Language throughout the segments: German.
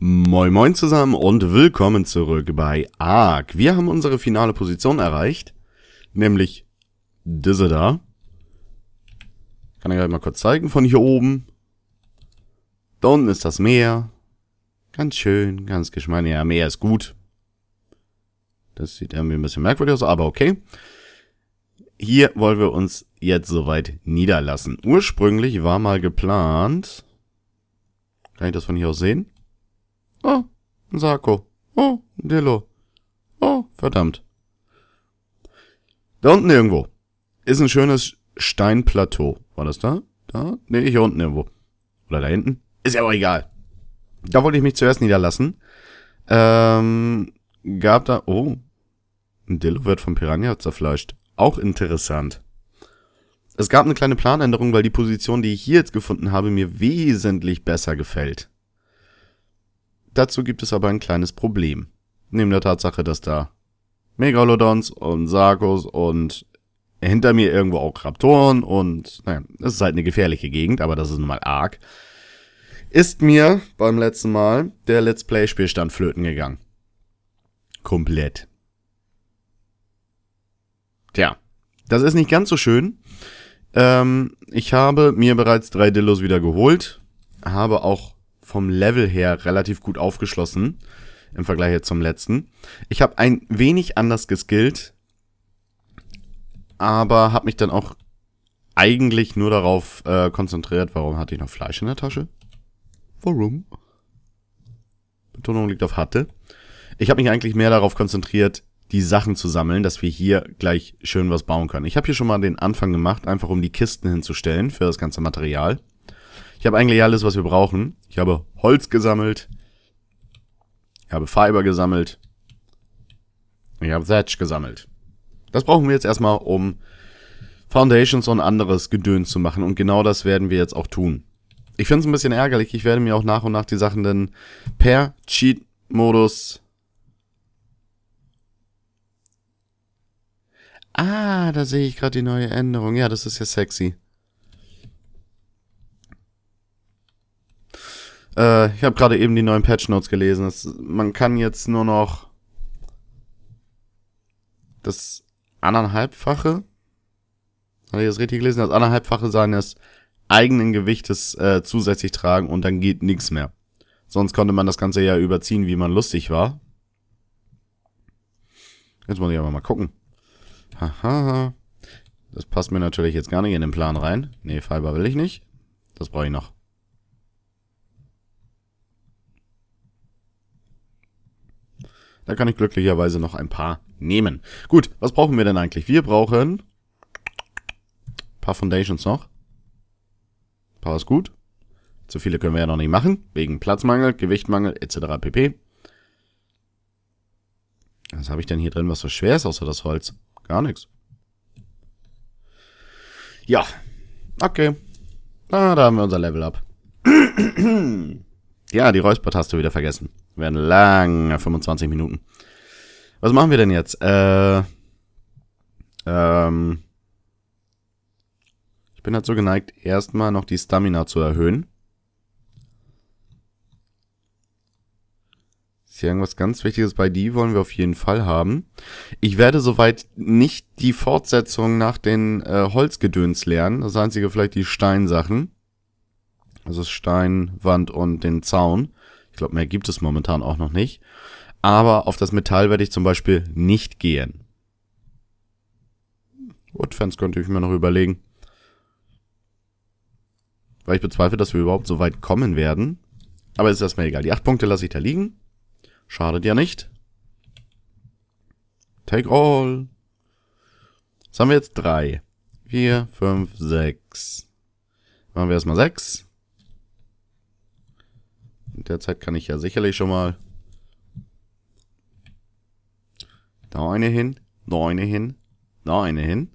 Moin Moin zusammen und willkommen zurück bei ARK. Wir haben unsere finale Position erreicht, nämlich diese da. Kann ich euch mal kurz zeigen von hier oben. Da unten ist das Meer. Ganz schön, ganz geschmeidig. Ja, Meer ist gut. Das sieht irgendwie ein bisschen merkwürdig aus, aber okay. Hier wollen wir uns jetzt soweit niederlassen. Ursprünglich war mal geplant... Kann ich das von hier aus sehen? Oh, Sarko. Oh, Dillo. Oh, verdammt. Da unten irgendwo ist ein schönes Steinplateau. War das da? Da? Nee, hier unten irgendwo. Oder da hinten? Ist ja auch egal. Da wollte ich mich zuerst niederlassen. Ähm, gab da... Oh, ein Dillo wird vom Piranha zerfleischt. Auch interessant. Es gab eine kleine Planänderung, weil die Position, die ich hier jetzt gefunden habe, mir wesentlich besser gefällt. Dazu gibt es aber ein kleines Problem. Neben der Tatsache, dass da Megalodons und Sargos und hinter mir irgendwo auch Raptoren und, naja, es ist halt eine gefährliche Gegend, aber das ist nun mal arg, ist mir beim letzten Mal der Let's Play-Spielstand flöten gegangen. Komplett. Tja, das ist nicht ganz so schön, ähm, ich habe mir bereits drei Dillos wieder geholt. Habe auch vom Level her relativ gut aufgeschlossen. Im Vergleich jetzt zum letzten. Ich habe ein wenig anders geskillt. Aber habe mich dann auch eigentlich nur darauf äh, konzentriert. Warum hatte ich noch Fleisch in der Tasche? Warum? Betonung liegt auf hatte. Ich habe mich eigentlich mehr darauf konzentriert, die Sachen zu sammeln, dass wir hier gleich schön was bauen können. Ich habe hier schon mal den Anfang gemacht, einfach um die Kisten hinzustellen für das ganze Material. Ich habe eigentlich alles, was wir brauchen. Ich habe Holz gesammelt. Ich habe Fiber gesammelt. Ich habe Thatch gesammelt. Das brauchen wir jetzt erstmal, um Foundations und anderes Gedöns zu machen. Und genau das werden wir jetzt auch tun. Ich finde es ein bisschen ärgerlich. Ich werde mir auch nach und nach die Sachen dann per Cheat-Modus Ah, da sehe ich gerade die neue Änderung. Ja, das ist ja sexy. Äh, ich habe gerade eben die neuen Patch Notes gelesen. Das, man kann jetzt nur noch das anderthalbfache, habe ich das richtig gelesen, das anderthalbfache seines eigenen Gewichtes äh, zusätzlich tragen und dann geht nichts mehr. Sonst konnte man das Ganze ja überziehen, wie man lustig war. Jetzt muss ich aber mal gucken. Haha. Das passt mir natürlich jetzt gar nicht in den Plan rein. Nee, Fiber will ich nicht. Das brauche ich noch. Da kann ich glücklicherweise noch ein paar nehmen. Gut, was brauchen wir denn eigentlich? Wir brauchen ein paar Foundations noch. Ein paar ist gut. Zu viele können wir ja noch nicht machen. Wegen Platzmangel, Gewichtmangel etc. pp. Was habe ich denn hier drin, was so schwer ist, außer das Holz? Gar nichts. Ja. Okay. Ah, da haben wir unser Level up. ja, die Räuspertaste wieder vergessen. Werden lange 25 Minuten. Was machen wir denn jetzt? Äh, ähm, ich bin halt so geneigt, erstmal noch die Stamina zu erhöhen. Ist hier irgendwas ganz Wichtiges bei die wollen wir auf jeden Fall haben. Ich werde soweit nicht die Fortsetzung nach den äh, Holzgedöns lernen. Das einzige vielleicht die Steinsachen. Also Stein, Wand und den Zaun. Ich glaube, mehr gibt es momentan auch noch nicht. Aber auf das Metall werde ich zum Beispiel nicht gehen. Woodfans könnte ich mir noch überlegen. Weil ich bezweifle, dass wir überhaupt so weit kommen werden. Aber ist erstmal egal. Die acht Punkte lasse ich da liegen. Schadet ja nicht. Take all. Was haben wir jetzt? Drei. Vier, fünf, sechs. Machen wir erstmal sechs. In der Zeit kann ich ja sicherlich schon mal da eine hin, da eine hin, da eine hin.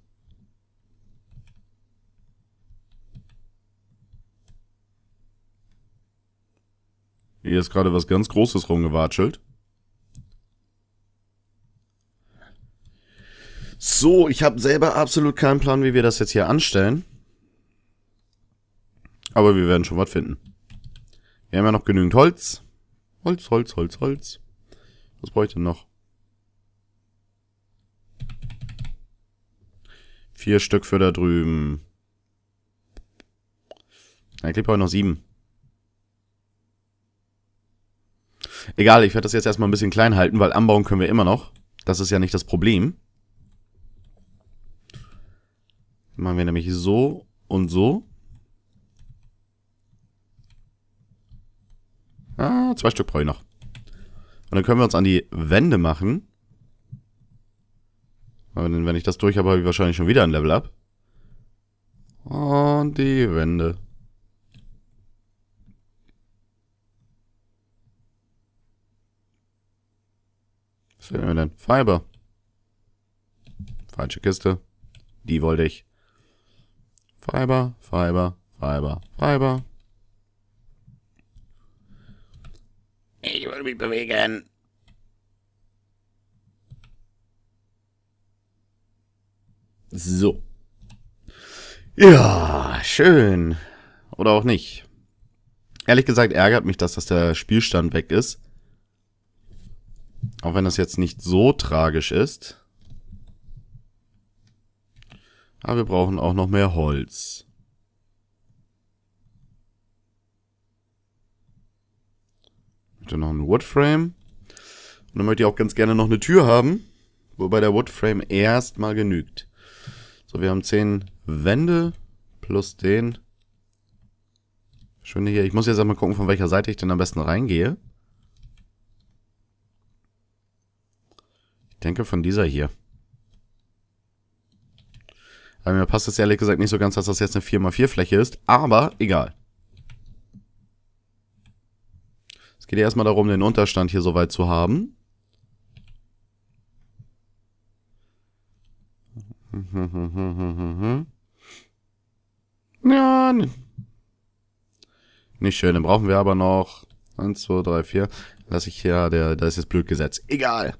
Hier ist gerade was ganz Großes rumgewatschelt. So, ich habe selber absolut keinen Plan, wie wir das jetzt hier anstellen. Aber wir werden schon was finden. Wir haben ja noch genügend Holz. Holz, Holz, Holz, Holz. Was brauche ich denn noch? Vier Stück für da drüben. Brauche ich noch sieben. Egal, ich werde das jetzt erstmal ein bisschen klein halten, weil anbauen können wir immer noch. Das ist ja nicht das Problem. Machen wir nämlich so und so. Ah, zwei Stück brauche ich noch. Und dann können wir uns an die Wände machen. Und wenn ich das durch habe, habe ich wahrscheinlich schon wieder ein Level up. Und die Wände. Was fehlen wir denn? Fiber. Falsche Kiste. Die wollte ich. Fiber, Fiber, Fiber, Fiber. Ich will mich bewegen. So. Ja, schön. Oder auch nicht. Ehrlich gesagt ärgert mich das, dass der Spielstand weg ist. Auch wenn das jetzt nicht so tragisch ist. Aber wir brauchen auch noch mehr Holz. Ich möchte noch einen Woodframe. Und dann möchte ich auch ganz gerne noch eine Tür haben. Wobei der Woodframe erstmal genügt. So, wir haben 10 Wände plus den. Schön hier. Ich muss jetzt einmal gucken, von welcher Seite ich denn am besten reingehe. Ich denke von dieser hier. Aber mir passt es ehrlich gesagt nicht so ganz, dass das jetzt eine 4x4 Fläche ist. Aber egal. Es geht erstmal darum, den Unterstand hier soweit zu haben. Ja, nicht schön. Dann brauchen wir aber noch 1, 2, 3, 4. Lass ich hier, der, da ist jetzt blöd gesetzt. Egal.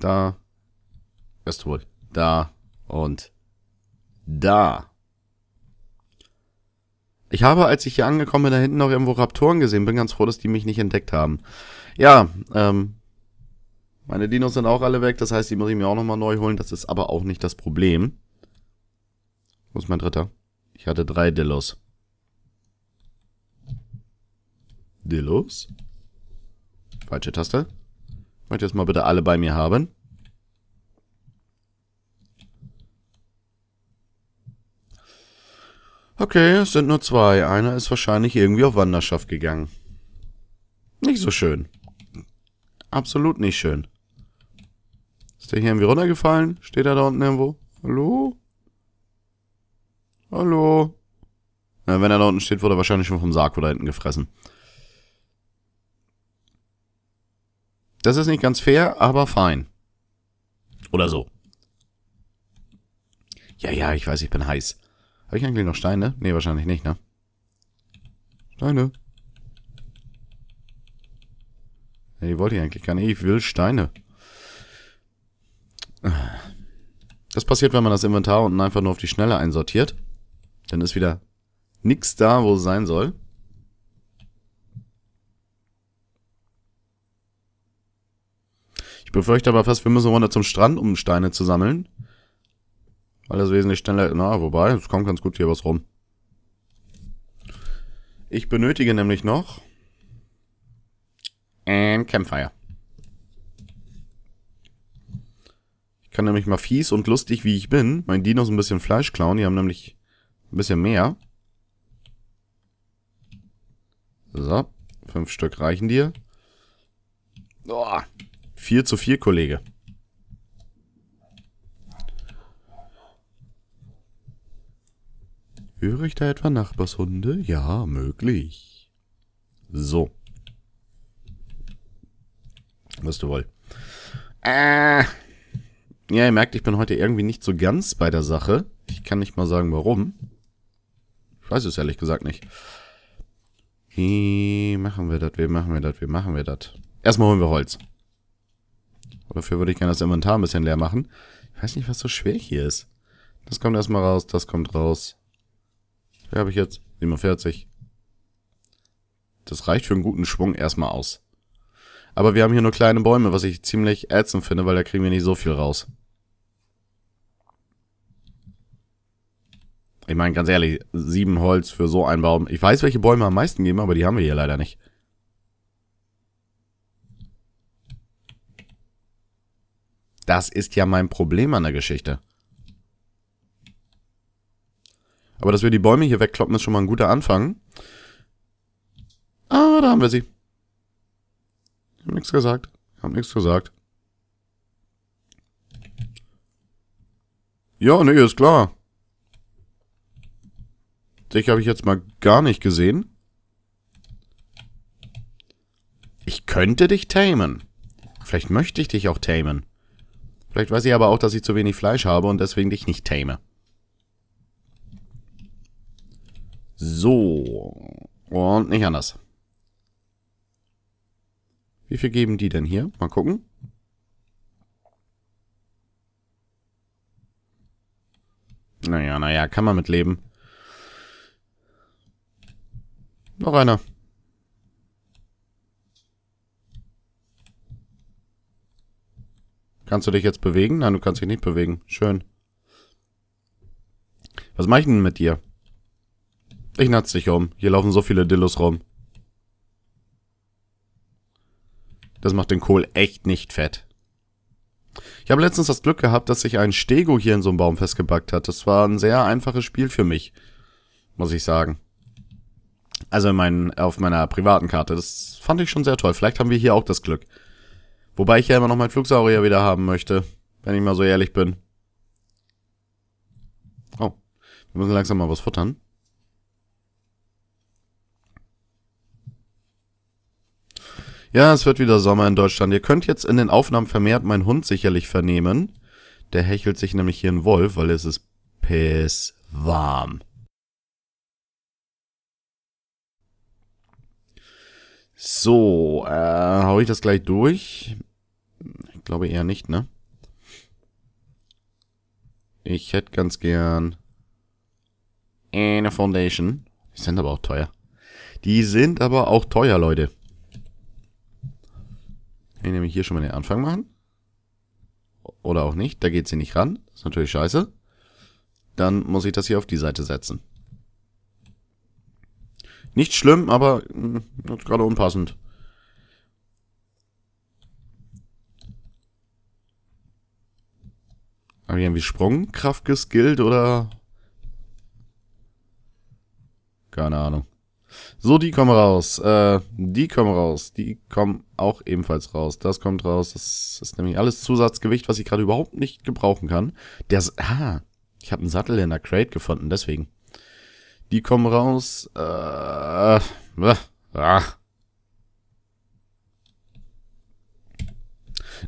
Da. Ist wohl. Da. Und da. Ich habe, als ich hier angekommen bin, da hinten noch irgendwo Raptoren gesehen. Bin ganz froh, dass die mich nicht entdeckt haben. Ja, ähm, meine Dinos sind auch alle weg, das heißt, die muss ich mir auch nochmal neu holen. Das ist aber auch nicht das Problem. Wo ist mein dritter? Ich hatte drei Dillos. Dillos? Falsche Taste. Ich möchte jetzt mal bitte alle bei mir haben. Okay, es sind nur zwei. Einer ist wahrscheinlich irgendwie auf Wanderschaft gegangen. Nicht so schön. Absolut nicht schön. Ist der hier irgendwie runtergefallen? Steht er da unten irgendwo? Hallo? Hallo? Ja, wenn er da unten steht, wurde er wahrscheinlich schon vom Sarg da hinten gefressen. Das ist nicht ganz fair, aber fein. Oder so. Ja, ja, ich weiß, ich bin heiß. Habe ich eigentlich noch Steine? Nee, wahrscheinlich nicht, ne? Steine. Ja, die wollte ich eigentlich gar nicht. Ich will Steine. Das passiert, wenn man das Inventar unten einfach nur auf die Schnelle einsortiert. Dann ist wieder nichts da, wo es sein soll. Ich befürchte aber fast, wir müssen runter zum Strand, um Steine zu sammeln. Das wesentlich schneller... Na, wobei, es kommt ganz gut hier was rum. Ich benötige nämlich noch... Ein Campfire. Ich kann nämlich mal fies und lustig, wie ich bin, mein Dinos ein bisschen Fleisch klauen. Die haben nämlich ein bisschen mehr. So, fünf Stück reichen dir. Oh, vier zu vier, Kollege. Höre ich da etwa Nachbarshunde? Ja, möglich. So. Was du wohl. Äh. Ja, ihr merkt, ich bin heute irgendwie nicht so ganz bei der Sache. Ich kann nicht mal sagen, warum. Ich weiß es ehrlich gesagt nicht. Wie machen wir das? Wie machen wir das? Wie machen wir das? Erstmal holen wir Holz. Dafür würde ich gerne das Inventar ein bisschen leer machen. Ich weiß nicht, was so schwer hier ist. Das kommt erstmal raus, das kommt raus. Wie habe ich jetzt? 47. Das reicht für einen guten Schwung erstmal aus. Aber wir haben hier nur kleine Bäume, was ich ziemlich ätzend finde, weil da kriegen wir nicht so viel raus. Ich meine, ganz ehrlich, sieben Holz für so einen Baum. Ich weiß, welche Bäume am meisten geben, aber die haben wir hier leider nicht. Das ist ja mein Problem an der Geschichte. Aber dass wir die Bäume hier wegkloppen, ist schon mal ein guter Anfang. Ah, da haben wir sie. Ich hab nichts gesagt. Ich hab nichts gesagt. Ja, nee, ist klar. Dich habe ich jetzt mal gar nicht gesehen. Ich könnte dich tamen. Vielleicht möchte ich dich auch tamen. Vielleicht weiß ich aber auch, dass ich zu wenig Fleisch habe und deswegen dich nicht tame. So. Und nicht anders. Wie viel geben die denn hier? Mal gucken. Naja, naja, kann man mitleben. Noch einer. Kannst du dich jetzt bewegen? Nein, du kannst dich nicht bewegen. Schön. Was mache ich denn mit dir? Ich natz dich um. Hier laufen so viele Dillos rum. Das macht den Kohl echt nicht fett. Ich habe letztens das Glück gehabt, dass sich ein Stego hier in so einem Baum festgebackt hat. Das war ein sehr einfaches Spiel für mich. Muss ich sagen. Also in mein, auf meiner privaten Karte. Das fand ich schon sehr toll. Vielleicht haben wir hier auch das Glück. Wobei ich ja immer noch meinen Flugsaurier wieder haben möchte. Wenn ich mal so ehrlich bin. Oh. Wir müssen langsam mal was futtern. Ja, es wird wieder Sommer in Deutschland. Ihr könnt jetzt in den Aufnahmen vermehrt meinen Hund sicherlich vernehmen. Der hechelt sich nämlich hier in Wolf, weil es ist pisswarm. So, äh, hau ich das gleich durch? Ich glaube eher nicht, ne? Ich hätte ganz gern eine Foundation. Die sind aber auch teuer. Die sind aber auch teuer, Leute. Ich nehme hier schon mal den Anfang machen. Oder auch nicht. Da geht sie nicht ran. Das ist natürlich scheiße. Dann muss ich das hier auf die Seite setzen. Nicht schlimm, aber mh, hm, gerade unpassend. Habe ich irgendwie Sprungkraft geskillt oder? Keine Ahnung. So, die kommen raus. Äh, die kommen raus. Die kommen auch ebenfalls raus. Das kommt raus. Das ist nämlich alles Zusatzgewicht, was ich gerade überhaupt nicht gebrauchen kann. Der, ah, ich habe einen Sattel in der Crate gefunden, deswegen. Die kommen raus. Äh, äh, ach.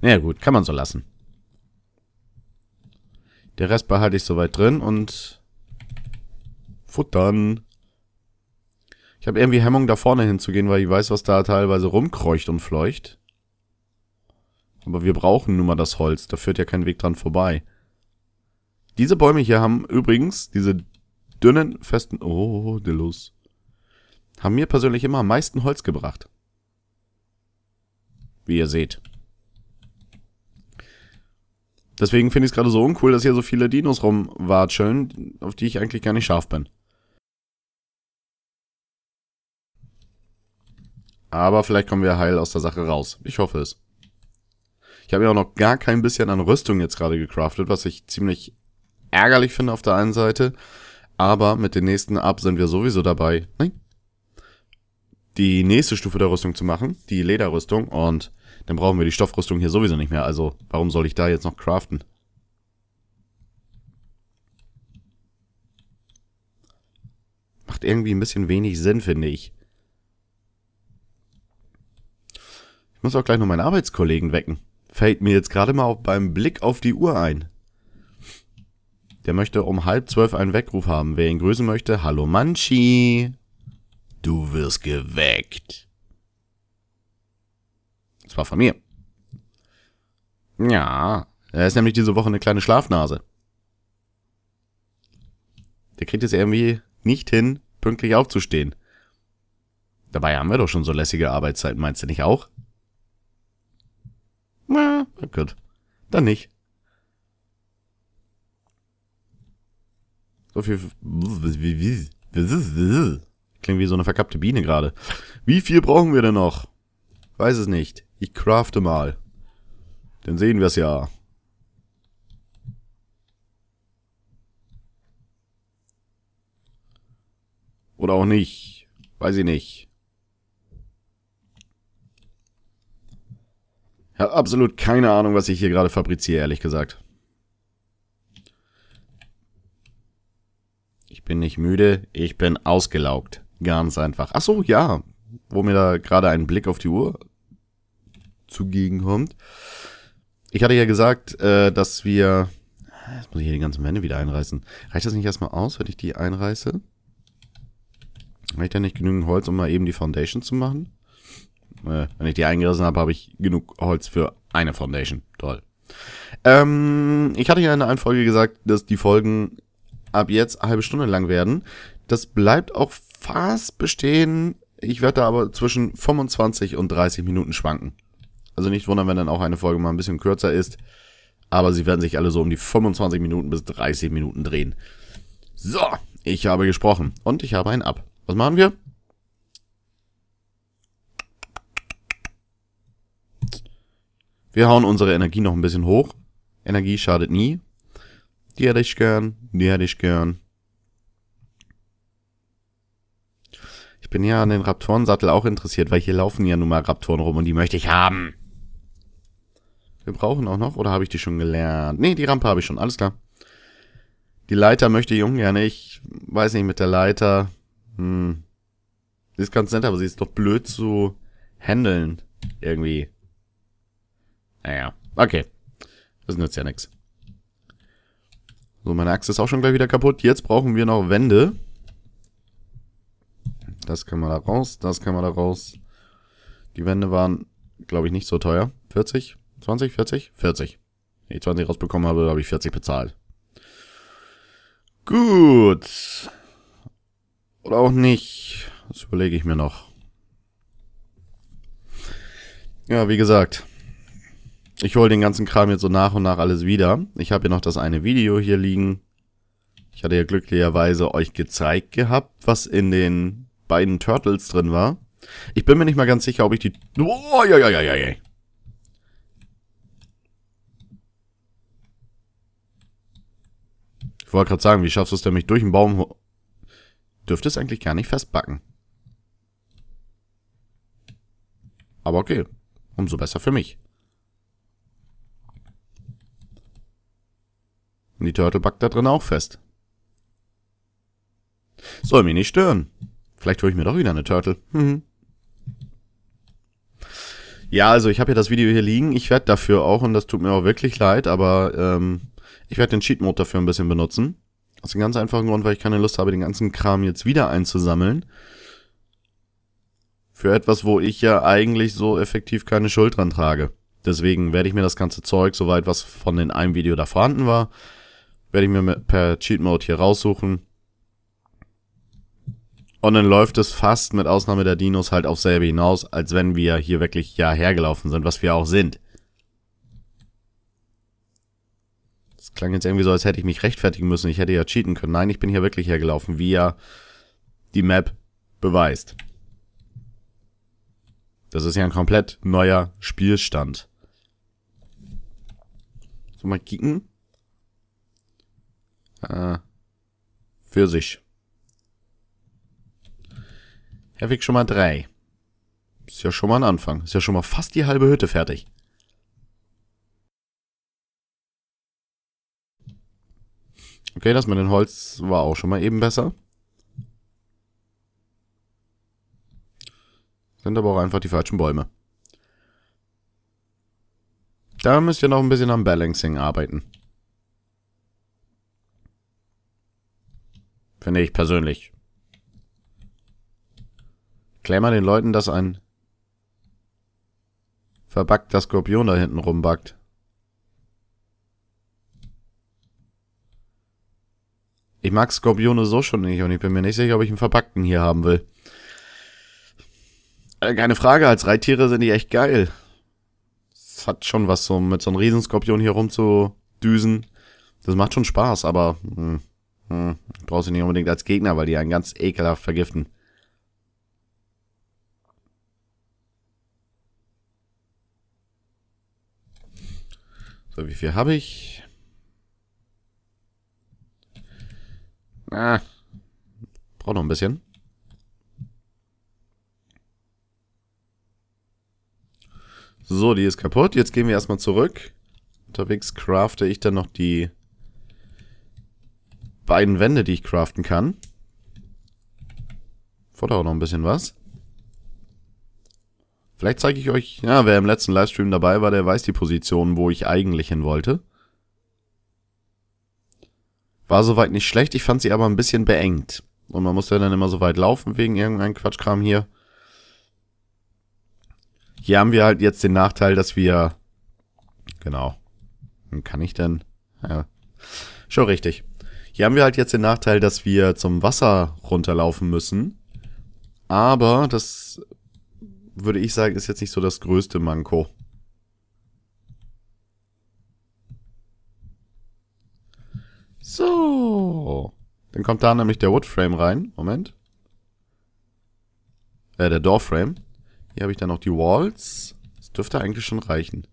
Naja gut, kann man so lassen. Der Rest behalte ich soweit drin und futtern. Ich habe irgendwie Hemmung, da vorne hinzugehen, weil ich weiß, was da teilweise rumkreucht und fleucht. Aber wir brauchen nun mal das Holz, da führt ja kein Weg dran vorbei. Diese Bäume hier haben übrigens diese dünnen, festen... Oh, Dillos. Haben mir persönlich immer am meisten Holz gebracht. Wie ihr seht. Deswegen finde ich es gerade so uncool, dass hier so viele Dinos rumwatscheln, auf die ich eigentlich gar nicht scharf bin. Aber vielleicht kommen wir heil aus der Sache raus. Ich hoffe es. Ich habe ja auch noch gar kein bisschen an Rüstung jetzt gerade gecraftet, was ich ziemlich ärgerlich finde auf der einen Seite. Aber mit den nächsten Up sind wir sowieso dabei. Nein. Die nächste Stufe der Rüstung zu machen, die Lederrüstung. Und dann brauchen wir die Stoffrüstung hier sowieso nicht mehr. Also warum soll ich da jetzt noch craften? Macht irgendwie ein bisschen wenig Sinn, finde ich. Ich muss auch gleich noch meinen Arbeitskollegen wecken. Fällt mir jetzt gerade mal beim Blick auf die Uhr ein. Der möchte um halb zwölf einen Weckruf haben. Wer ihn grüßen möchte, hallo Manchi. Du wirst geweckt. Das war von mir. Ja, er ist nämlich diese Woche eine kleine Schlafnase. Der kriegt es irgendwie nicht hin, pünktlich aufzustehen. Dabei haben wir doch schon so lässige Arbeitszeiten, meinst du nicht auch? Na, gut. Dann nicht. So viel. Klingt wie so eine verkappte Biene gerade. Wie viel brauchen wir denn noch? Weiß es nicht. Ich crafte mal. Dann sehen wir es ja. Oder auch nicht. Weiß ich nicht. Habe absolut keine Ahnung, was ich hier gerade fabriziere, ehrlich gesagt. Ich bin nicht müde, ich bin ausgelaugt. Ganz einfach. Ach so, ja. Wo mir da gerade ein Blick auf die Uhr zugegen kommt. Ich hatte ja gesagt, äh, dass wir... Jetzt muss ich hier die ganzen Wände wieder einreißen. Reicht das nicht erstmal aus, wenn ich die einreiße? Habe ich da nicht genügend Holz, um mal eben die Foundation zu machen? Äh, wenn ich die eingerissen habe, habe ich genug Holz für eine Foundation. Toll. Ähm, ich hatte ja in der einen Folge gesagt, dass die Folgen ab jetzt eine halbe Stunde lang werden. Das bleibt auch fast bestehen. Ich werde da aber zwischen 25 und 30 Minuten schwanken. Also nicht wundern, wenn dann auch eine Folge mal ein bisschen kürzer ist. Aber sie werden sich alle so um die 25 Minuten bis 30 Minuten drehen. So, ich habe gesprochen. Und ich habe ein Ab. Was machen wir? Wir hauen unsere Energie noch ein bisschen hoch. Energie schadet nie. Die hätte ich gern. Die hätte ich gern. Ich bin ja an den Raptorensattel auch interessiert, weil hier laufen ja nun mal Raptoren rum und die möchte ich haben. Wir brauchen auch noch, oder habe ich die schon gelernt? Nee, die Rampe habe ich schon, alles klar. Die Leiter möchte ich ungern. Ich weiß nicht, mit der Leiter. Hm. Sie ist ganz nett, aber sie ist doch blöd zu handeln. Irgendwie. Naja, okay. Das nützt ja nichts. So, meine Achse ist auch schon gleich wieder kaputt. Jetzt brauchen wir noch Wände. Das kann man da raus, das kann man da raus. Die Wände waren, glaube ich, nicht so teuer. 40? 20? 40? 40. Wenn ich 20 rausbekommen habe, habe ich 40 bezahlt. Gut. Oder auch nicht. Das überlege ich mir noch. Ja, wie gesagt. Ich hole den ganzen Kram jetzt so nach und nach alles wieder. Ich habe hier noch das eine Video hier liegen. Ich hatte ja glücklicherweise euch gezeigt gehabt, was in den beiden Turtles drin war. Ich bin mir nicht mal ganz sicher, ob ich die... Oh, ja, ja, ja, ja, ja. Ich wollte gerade sagen, wie schaffst du es denn, mich durch den Baum... Dürfte es eigentlich gar nicht festbacken. Aber okay. Umso besser für mich. Und die Turtle backt da drin auch fest. Soll mich nicht stören. Vielleicht hole ich mir doch wieder eine Turtle. Mhm. Ja, also ich habe ja das Video hier liegen. Ich werde dafür auch, und das tut mir auch wirklich leid, aber ähm, ich werde den Cheat Mode dafür ein bisschen benutzen. Aus dem ganz einfachen Grund, weil ich keine Lust habe, den ganzen Kram jetzt wieder einzusammeln. Für etwas, wo ich ja eigentlich so effektiv keine Schuld dran trage. Deswegen werde ich mir das ganze Zeug, soweit was von in einem Video da vorhanden war, werde ich mir per Cheat Mode hier raussuchen und dann läuft es fast mit Ausnahme der Dinos halt auf selbe hinaus, als wenn wir hier wirklich ja hergelaufen sind, was wir auch sind. Das klang jetzt irgendwie so, als hätte ich mich rechtfertigen müssen. Ich hätte ja cheaten können. Nein, ich bin hier wirklich hergelaufen, wie ja die Map beweist. Das ist ja ein komplett neuer Spielstand. So, mal kicken. Äh, für sich. Herweg schon mal drei. Ist ja schon mal ein Anfang. Ist ja schon mal fast die halbe Hütte fertig. Okay, das mit dem Holz war auch schon mal eben besser. Sind aber auch einfach die falschen Bäume. Da müsst ihr noch ein bisschen am Balancing arbeiten. Finde ich persönlich. Klär mal den Leuten, dass ein verbackter Skorpion da hinten rumbackt. Ich mag Skorpione so schon nicht und ich bin mir nicht sicher, ob ich einen verpackten hier haben will. Äh, keine Frage, als Reittiere sind die echt geil. Es hat schon was so mit so einem Riesenskorpion hier rumzudüsen. Das macht schon Spaß, aber hm, hm, brauchst du nicht unbedingt als Gegner, weil die einen ganz ekelhaft vergiften. So, wie viel habe ich? Ah, braucht noch ein bisschen. So, die ist kaputt. Jetzt gehen wir erstmal zurück. Unterwegs crafte ich dann noch die beiden Wände, die ich craften kann. Vorder auch noch ein bisschen was. Vielleicht zeige ich euch, ja, wer im letzten Livestream dabei war, der weiß die Position, wo ich eigentlich hin wollte. War soweit nicht schlecht, ich fand sie aber ein bisschen beengt. Und man musste dann immer so weit laufen wegen irgendeinem Quatschkram hier. Hier haben wir halt jetzt den Nachteil, dass wir... Genau. Kann ich denn? Ja. Schon richtig. Hier haben wir halt jetzt den Nachteil, dass wir zum Wasser runterlaufen müssen. Aber das würde ich sagen, ist jetzt nicht so das größte Manko. So. Dann kommt da nämlich der Woodframe rein. Moment. Äh, der Doorframe. Hier habe ich dann noch die Walls. Das dürfte eigentlich schon reichen.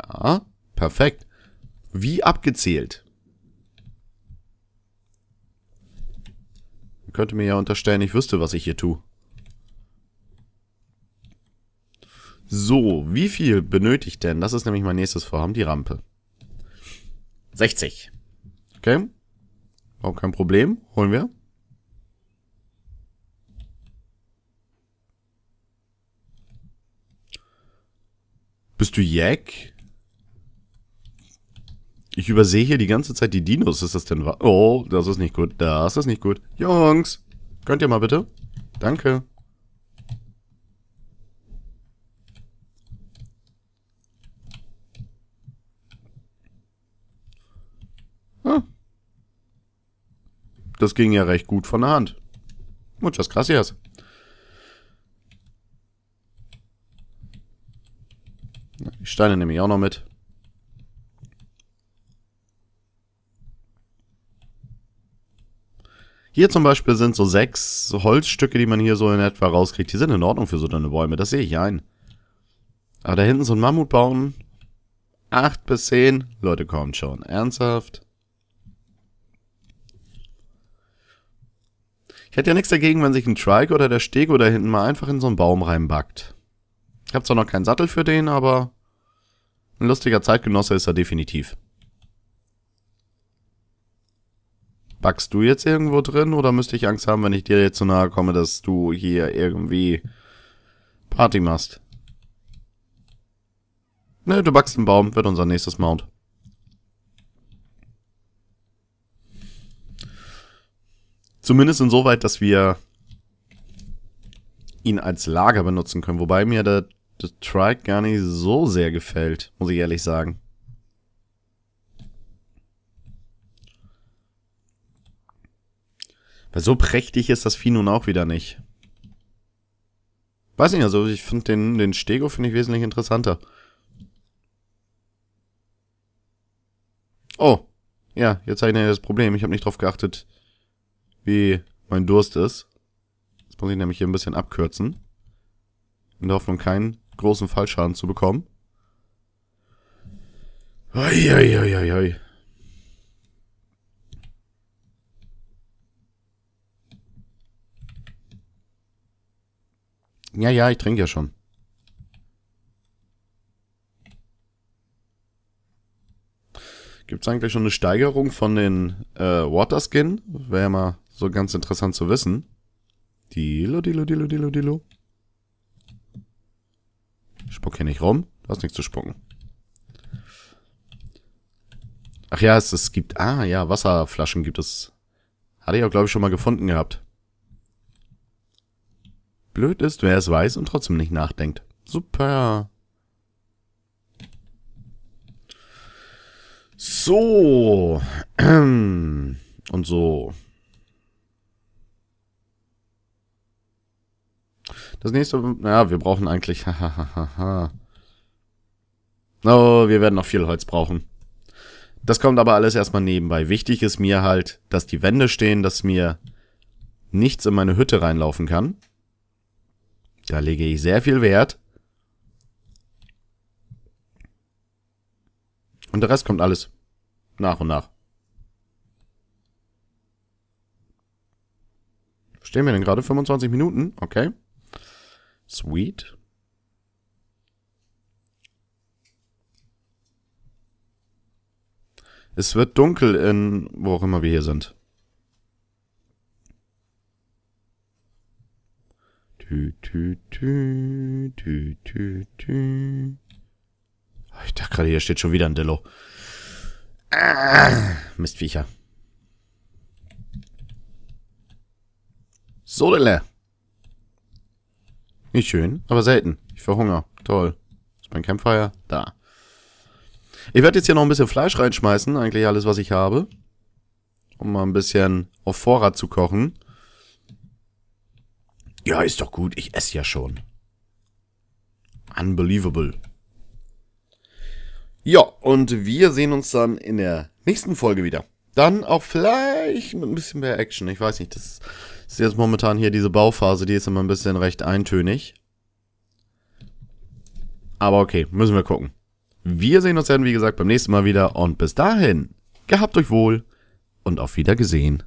Ja, perfekt. Wie abgezählt. Könnte mir ja unterstellen, ich wüsste, was ich hier tue. So, wie viel benötigt denn? Das ist nämlich mein nächstes Vorhaben, die Rampe. 60. Okay. Auch kein Problem. Holen wir. Bist du Jack? Ich übersehe hier die ganze Zeit die Dinos. Ist das denn wahr? Oh, das ist nicht gut. Das ist nicht gut. Jungs, könnt ihr mal bitte? Danke. Ah. Das ging ja recht gut von der Hand. Muchas gracias. Die Steine nehme ich auch noch mit. Hier zum Beispiel sind so sechs Holzstücke, die man hier so in etwa rauskriegt. Die sind in Ordnung für so eine Bäume, das sehe ich ein. Aber da hinten so ein Mammutbaum. Acht bis zehn. Leute, kommt schon. Ernsthaft? Ich hätte ja nichts dagegen, wenn sich ein Trike oder der Stego da hinten mal einfach in so einen Baum reinbackt. Ich habe zwar noch keinen Sattel für den, aber ein lustiger Zeitgenosse ist er definitiv. Backst du jetzt irgendwo drin oder müsste ich Angst haben, wenn ich dir jetzt so nahe komme, dass du hier irgendwie Party machst? Ne, du backst einen Baum, wird unser nächstes Mount. Zumindest insoweit, dass wir ihn als Lager benutzen können. Wobei mir der, der Trike gar nicht so sehr gefällt, muss ich ehrlich sagen. Weil so prächtig ist das Vieh nun auch wieder nicht. Weiß nicht, also ich finde den, den Stego finde ich wesentlich interessanter. Oh. Ja, jetzt habe ich das Problem. Ich habe nicht drauf geachtet, wie mein Durst ist. Jetzt muss ich nämlich hier ein bisschen abkürzen. In der Hoffnung, keinen großen Fallschaden zu bekommen. Ui, ui, ui, ui. Ja, ja, ich trinke ja schon. Gibt es eigentlich schon eine Steigerung von den äh, Waterskin? Wäre ja mal so ganz interessant zu wissen. Dilo, dilo, dilo, dilo, dilo. Spuck hier nicht rum. Du hast nichts zu spucken. Ach ja, es, es gibt... Ah, ja, Wasserflaschen gibt es. Hatte ich auch, glaube ich, schon mal gefunden gehabt. Blöd ist, wer es weiß und trotzdem nicht nachdenkt. Super. So. Und so. Das nächste, ja, wir brauchen eigentlich, Oh, wir werden noch viel Holz brauchen. Das kommt aber alles erstmal nebenbei. Wichtig ist mir halt, dass die Wände stehen, dass mir nichts in meine Hütte reinlaufen kann. Da lege ich sehr viel Wert. Und der Rest kommt alles nach und nach. Stehen wir denn gerade? 25 Minuten? Okay. Sweet. Es wird dunkel in, wo auch immer wir hier sind. Tü, tü, tü, tü, tü, tü. Ich dachte gerade, hier steht schon wieder ein Dillo. Ah, Mistviecher. So, Dille. Nicht schön, aber selten. Ich verhungere. Toll. Ist mein Campfire? Da. Ich werde jetzt hier noch ein bisschen Fleisch reinschmeißen, eigentlich alles, was ich habe. Um mal ein bisschen auf Vorrat zu kochen. Ja, ist doch gut, ich esse ja schon. Unbelievable. Ja, und wir sehen uns dann in der nächsten Folge wieder. Dann auch vielleicht mit ein bisschen mehr Action. Ich weiß nicht, das ist jetzt momentan hier diese Bauphase, die ist immer ein bisschen recht eintönig. Aber okay, müssen wir gucken. Wir sehen uns dann, wie gesagt, beim nächsten Mal wieder und bis dahin, gehabt euch wohl und auf Wiedergesehen.